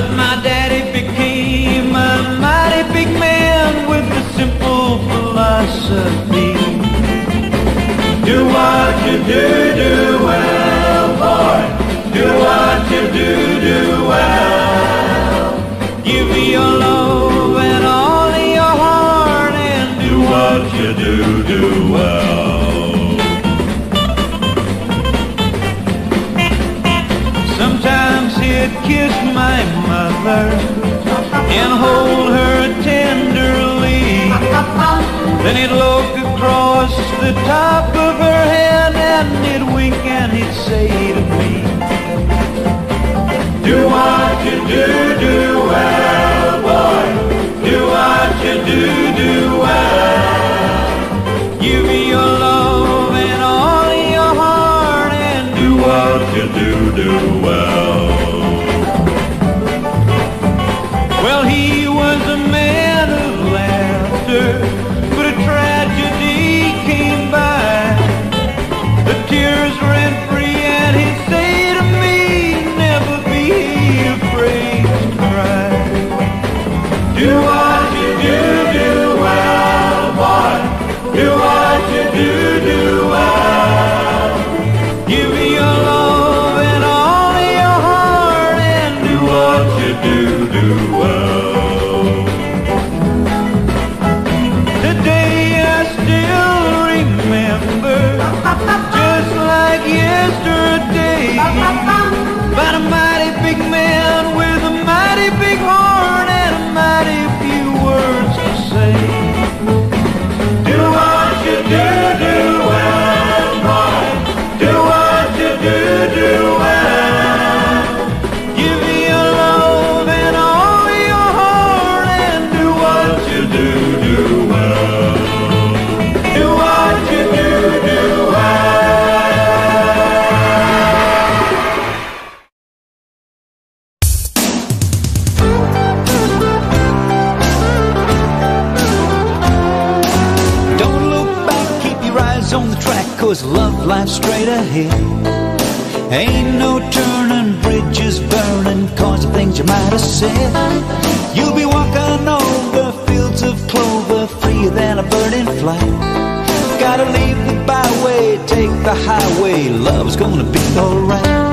But my daddy became a mighty big man with a simple philosophy. Do what you do, do well, boy. Do what you do, do well. Give me your love and all of your heart and do what you do, do well. He'd kiss my mother and hold her tenderly. Then he'd look across the top of her head and he'd wink and he'd say to me, Do what you do, do well, boy. Do what you do, do well. Give me your love and all your heart and do what you do, do well. Well, he was a man of laughter, cause love life straight ahead. Ain't no turning, bridges burning, cause of things you might have said. You'll be walking over fields of clover, freer than a bird in flight. Gotta leave the byway, take the highway, love's gonna be alright.